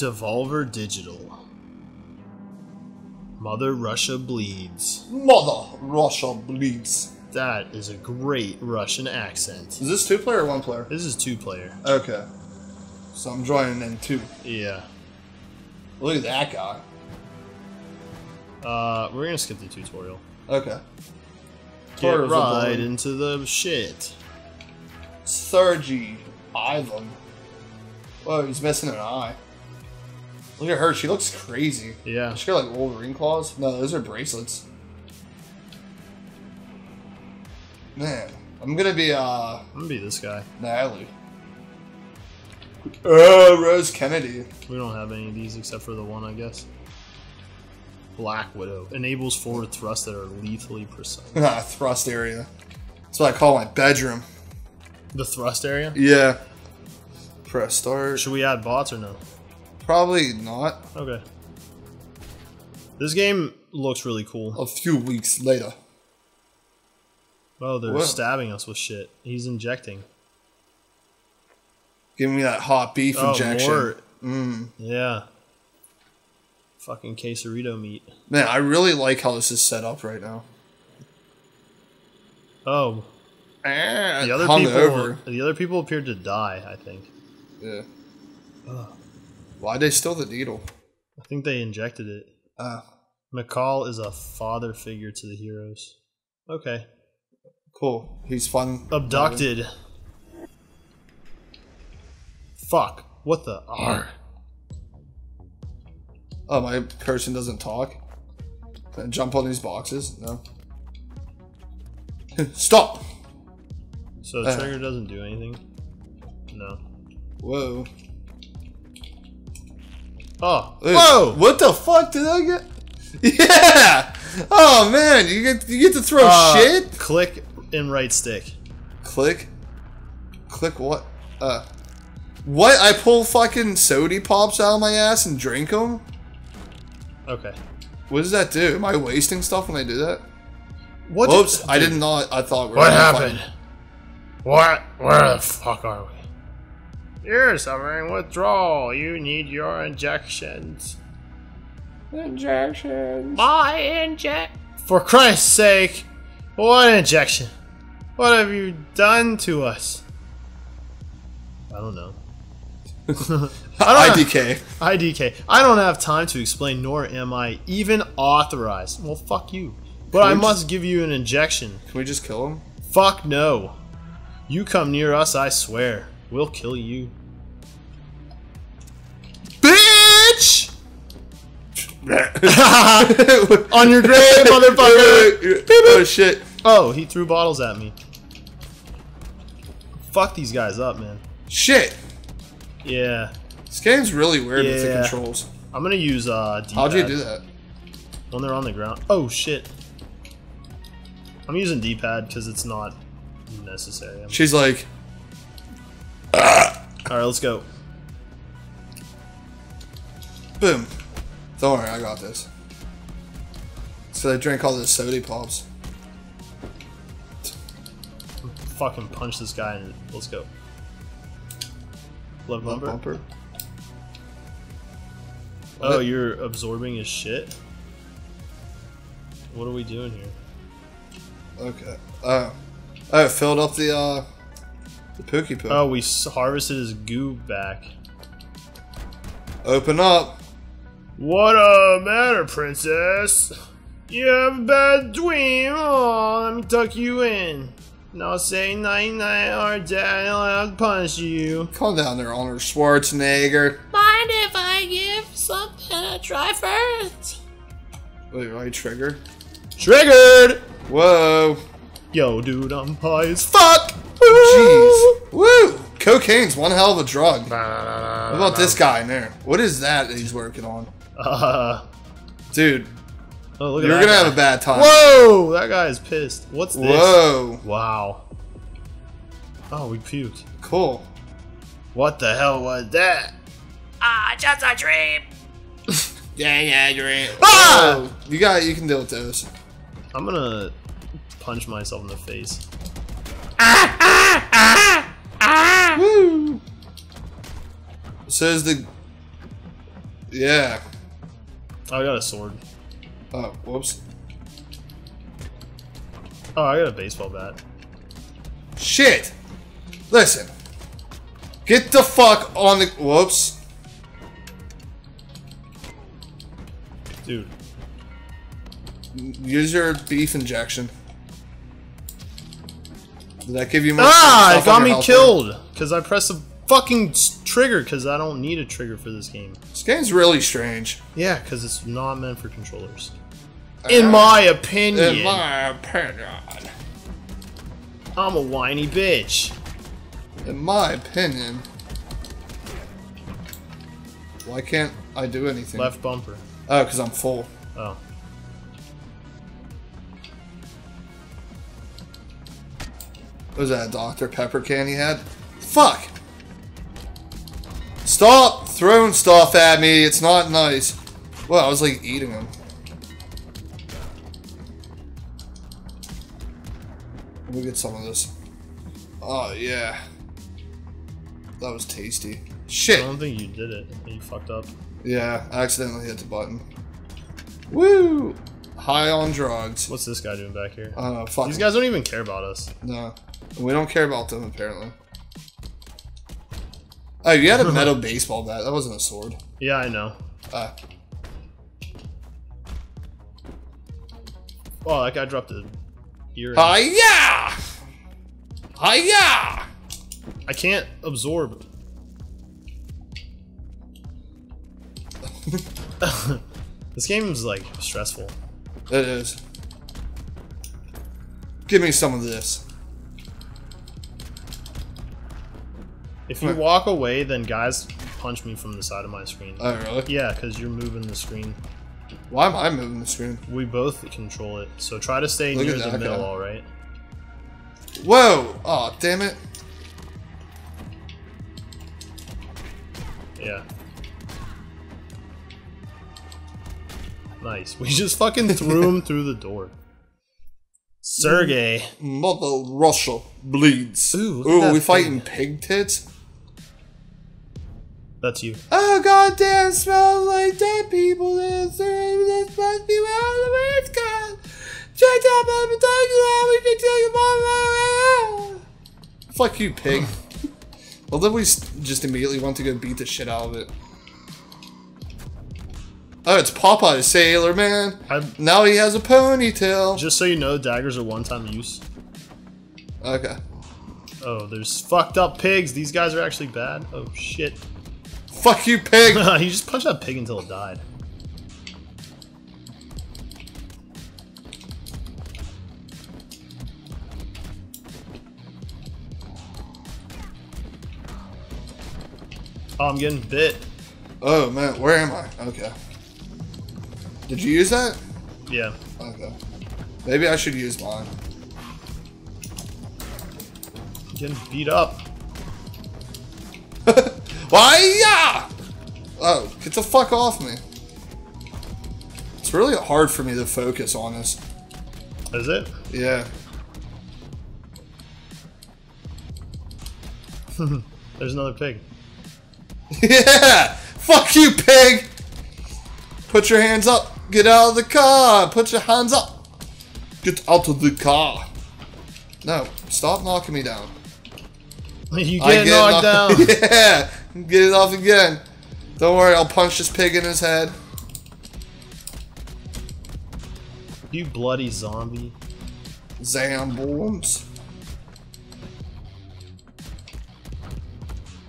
Devolver Digital. Mother Russia bleeds. Mother Russia bleeds. That is a great Russian accent. Is this two player or one player? This is two player. Okay. So I'm joining in two. Yeah. Look at that guy. Uh, we're gonna skip the tutorial. Okay. Get Tutorials right into the shit. Sergey Ivan. Whoa, he's missing an eye. Look at her, she looks crazy. Yeah. She got like Wolverine claws? No, those are bracelets. Man, I'm gonna be uh I'm gonna be this guy. Natalie. Oh, Rose Kennedy. We don't have any of these except for the one, I guess. Black Widow enables forward thrusts that are lethally precise. Ah, thrust area. That's what I call my bedroom. The thrust area. Yeah. Press start. Should we add bots or no? Probably not. Okay. This game looks really cool. A few weeks later. Oh, they're Whoa. stabbing us with shit. He's injecting. Give me that hot beef Oh, injection. more. Mm. Yeah. Fucking quesarito meat. Man, I really like how this is set up right now. Oh, The the other people. The other people appeared to die. I think. Yeah. Why'd they steal the needle? I think they injected it. Uh, McCall is a father figure to the heroes. Okay. cool. He's fun. Abducted. Fuck. What the R? Oh, my person doesn't talk. Can I jump on these boxes? No. Stop! So the Uh. trigger doesn't do anything? No. Whoa. Oh. Hey, Whoa! What the fuck did I get? Yeah! Oh man, you get you get to throw Uh, shit? Click and right stick. Click. Click what? Uh. What? I pull fucking sody pops out of my ass and drink them? Okay. What does that do? Am I wasting stuff when I do that? What? Whoops! I did not. I thought. we were What happened? What? Where the fuck are we? You're suffering withdrawal. You need your injections. Injections. My inject. For Christ's sake! What injection? What have you done to us? I don't know. I don't IDK. IDK. I don't have time to explain, nor am I even authorized. Well, fuck you. But I we must give you an injection. Can we just kill him? Fuck no. You come near us, I swear. We'll kill you. Bitch! On your grave, motherfucker! oh shit! Oh, he threw bottles at me. Fuck these guys up, man. Shit! Yeah. This game's really weird with the Yeah. controls. I'm gonna use uh D-pad How'd you do that? when they're on the ground. Oh shit. I'm using D-pad because it's not necessary. I'm- She's like, Alright, let's go. boom. Don't worry, I got this. So they drank all those soda pops. Fucking punch this guy and let's go. Love bumper. bumper. Oh, you're absorbing his shit? What are we doing here? Okay. Uh, I filled up the uh, the pookie poo. Oh, we harvested his goo back. Open up. What a matter, princess? You have a bad dream. Oh, let me tuck you in. Now say night night or daddy will have to punish you. Calm down there, Arnold Schwarzenegger. Mind if I give something a try first? Wait, right trigger? Triggered! Whoa. Yo, dude, I'm high as fuck! Jeez. Woo! Cocaine's one hell of a drug. What about this guy in there? What is that that he's working on? Uh, Dude, Oh, look you're gonna guy. have a bad time. Whoa! That guy is pissed. What's this? Whoa. Wow. Oh, we puked. Cool. What the hell was that? Ah, just a dream. Yeah, yeah, you're. Ah! Oh, you got. You can deal with those. I'm gonna punch myself in the face. So is the Yeah. Oh, I got a sword. Oh, whoops. Oh, I got a baseball bat. Shit! Listen. Get the fuck on the. Whoops. Dude, Use your beef injection. Did that give you more? Ah, it got me killed because I pressed the fucking trigger because I don't need a trigger for this game. This game's really strange. Yeah, because it's not meant for controllers. Uh, in my opinion, In my opinion. I'm a whiny bitch. In my opinion. Why can't I do anything? Left bumper. Oh, because I'm full. Oh, Was that a Dr. Pepper can he had? Fuck! Stop throwing stuff at me. It's not nice. Well, I was like eating them. Let me get some of this. Oh, yeah. That was tasty. Shit. I don't think you did it. You fucked up. Yeah, I accidentally hit the button. Woo! High on drugs. What's this guy doing back here? I don't know. Fuck. These guys don't even care about us. No. We don't care about them, apparently. Oh, you had a metal baseball bat. That wasn't a sword. Yeah, I know. Ah. Oh, that guy dropped a ear. Hiya! Hiya! I can't absorb. this game is like stressful. It is. Give me some of this. If you Huh. walk away, then guys punch me from the side of my screen. Oh, really? Yeah, because you're moving the screen. Why am I moving the screen? We both control it, so try to stay Look near the middle, guy. alright? Whoa! Oh, damn it. Yeah. Nice. We just fucking threw him through the door. Sergey. Mother Russia bleeds. Ooh, look at Ooh, that we pig. fighting pig tits? That's you. Oh goddamn, smells like dead people. This this must be where all the ways gone. Check out my tell you how we can tell you mama. Fuck you, pig. well, then we just immediately want to go beat the shit out of it. Oh, it's Popeye Sailor Man. I, Now he has a ponytail. just so you know, daggers are one-time use. Okay. Oh, there's fucked up pigs. These guys are actually bad. Oh shit. Fuck you, pig. he just punched that pig until it died. Oh, I'm getting bit. oh man, where am I? Okay. Did you use that? Yeah. Okay. Maybe I should use mine. Getting beat up. Why yeah! Oh, get the fuck off me. It's really hard for me to focus on this. Is it? Yeah. There's another pig. yeah! Fuck you, pig! Put your hands up. Get out of the car. Put your hands up. Get out of the car. No, stop knocking me down. you I get knocked down. yeah! Get it off again. Don't worry, I'll punch this pig in his head. you bloody zombie. Zamboons.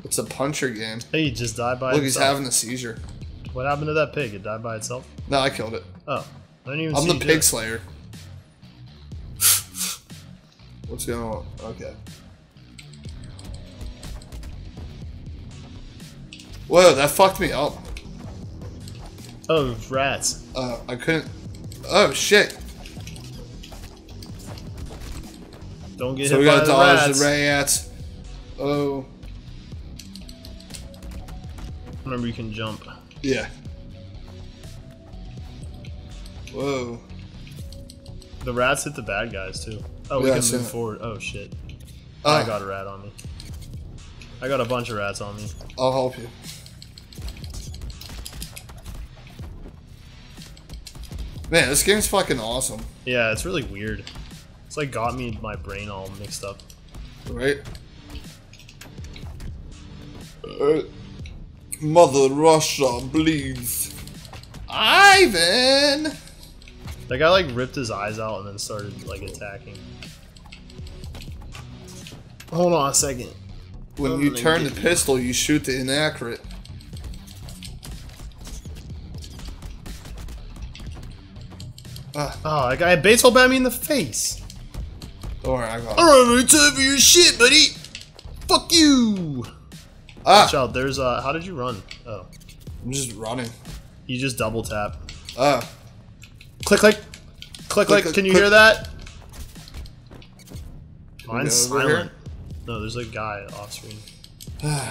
It's a puncher game. Hey, he just died by Look, he's having a seizure. What happened to that pig? It died by itself? No, I killed it. Oh. I didn't even I'm the pig slayer. What's going on? Okay. Whoa, that fucked me up. Oh, rats. Uh, I couldn't. Oh shit! Don't get So we hit by the gotta the dodge rats. the rats. Oh, Remember, you can jump. yeah. Whoa. The rats hit the bad guys, too. Oh, we Yeah, can move forward. Oh, shit. Ah, I got a rat on me. I got a bunch of rats on me. I'll help you. Man, this game's fucking awesome, Yeah, it's really weird. It's like got me my brain all mixed up. right? Uh, Mother Russia bleeds. Ivan! That guy like ripped his eyes out and then started like attacking. Hold on a second. When you turn the pistol, you shoot the inaccurate. Oh, that guy had baseball bat me in the face. don't worry, I got I it. don't have time for your shit, buddy. Fuck you. Watch Ah, out. There's uh. How did you run? Oh, I'm just running. you just double tap. Ah, Click, click, click, click. click, Can you click. hear that? Mine's silent. No, there's a guy off screen.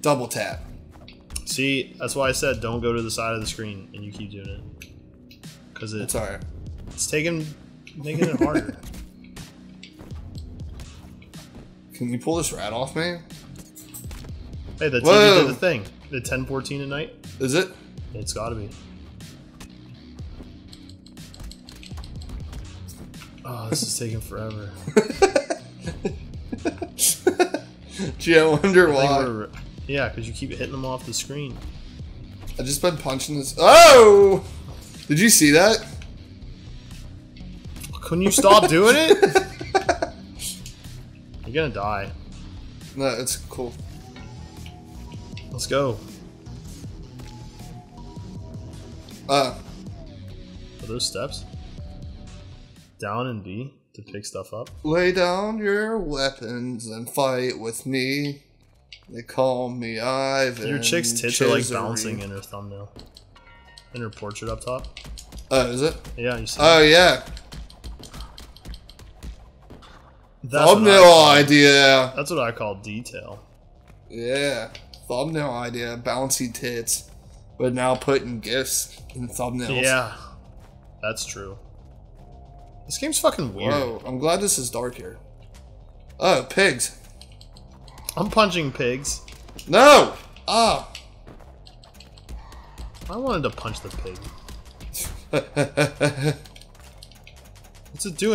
double tap. See, that's why I said don't go to the side of the screen, and you keep doing it. Cause It's alright. it's taking, making it harder. Can you pull this rat off me? hey, the TV did the thing. The 1014 at night. Is it? It's gotta be. Oh, this is taking forever. Gee, I wonder I why. Yeah, because you keep hitting them off the screen. I just been punching this. Oh! Did you see that? Couldn't you stop doing it? You're gonna die. No, it's cool. Let's go. Uh, Are those steps? Down and B to pick stuff up? lay down your weapons and fight with me. They call me Ivan. Your chick's tits are like bouncing in her thumbnail. In her portrait up top. Oh, is it? Yeah, you see. Oh, yeah. that's, what Thumbnail I, idea. that's what I call detail. Yeah. Thumbnail idea. Bouncy tits. But now putting gifs in thumbnails. Yeah, that's true. This game's fucking weird. Whoa, I'm glad this is dark here. Oh, pigs. I'm punching pigs. No! Ah! I wanted to punch the pig. What's it doing?